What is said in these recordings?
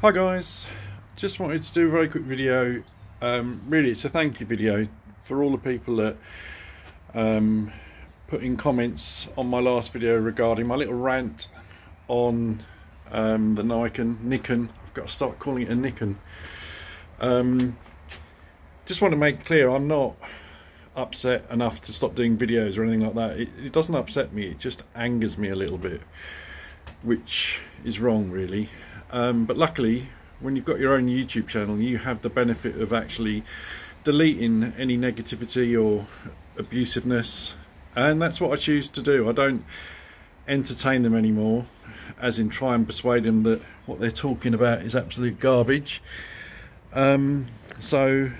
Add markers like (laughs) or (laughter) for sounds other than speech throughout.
Hi guys, just wanted to do a very quick video. Um, really, it's a thank you video for all the people that um, put in comments on my last video regarding my little rant on um, the Nikon. Nikon. I've got to start calling it a Nikon. Um, just want to make clear, I'm not upset enough to stop doing videos or anything like that. It, it doesn't upset me. It just angers me a little bit, which is wrong, really. Um, but luckily, when you've got your own YouTube channel, you have the benefit of actually deleting any negativity or abusiveness. And that's what I choose to do. I don't entertain them anymore, as in try and persuade them that what they're talking about is absolute garbage. Um, so,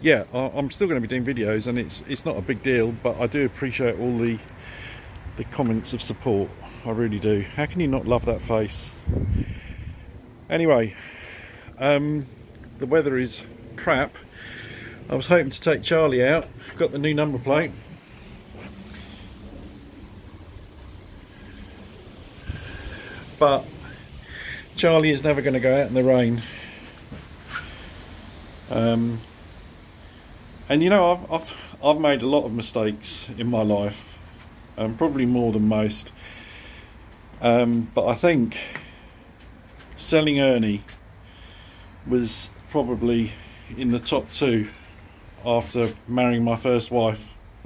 yeah, I'm still going to be doing videos, and it's it's not a big deal. But I do appreciate all the the comments of support. I really do. How can you not love that face? Anyway, um, the weather is crap. I was hoping to take Charlie out. Got the new number plate. But Charlie is never going to go out in the rain. Um, and you know, I've, I've, I've made a lot of mistakes in my life, um, probably more than most. Um, but I think selling Ernie was probably in the top two after marrying my first wife. (laughs)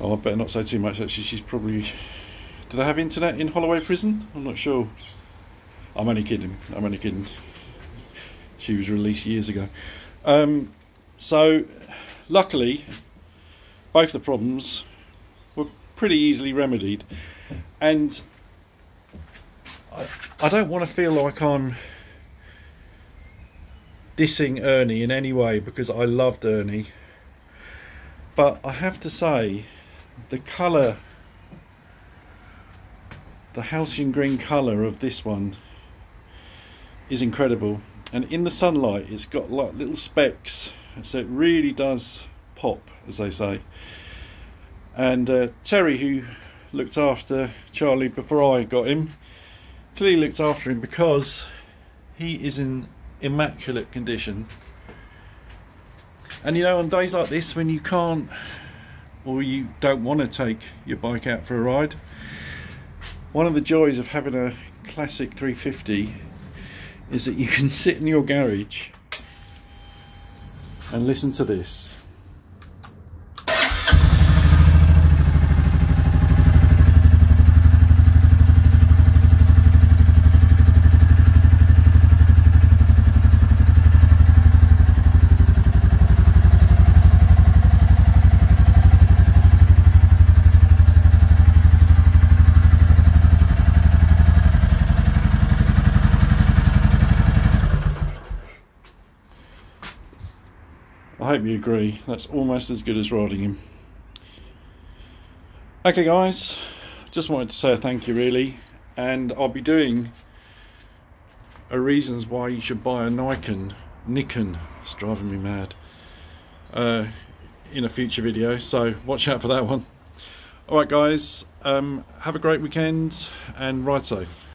oh, I better not say too much actually, she's probably... Did I have internet in Holloway Prison? I'm not sure. I'm only kidding, I'm only kidding. She was released years ago. Um, so, luckily, both the problems were pretty easily remedied. And I, I don't want to feel like I'm dissing Ernie in any way because I loved Ernie. But I have to say, the colour, the halcyon green colour of this one is incredible. And in the sunlight, it's got like little specks. So it really does pop, as they say. And uh, Terry, who looked after Charlie before I got him, clearly looked after him because he is in immaculate condition. And you know, on days like this, when you can't or you don't want to take your bike out for a ride, one of the joys of having a classic 350 is that you can (laughs) sit in your garage and listen to this. I hope you agree. That's almost as good as riding him. Okay guys, just wanted to say thank you really. And I'll be doing a reasons why you should buy a Nikon. Nikon. It's driving me mad. Uh, in a future video, so watch out for that one. Alright guys, um, have a great weekend and ride safe.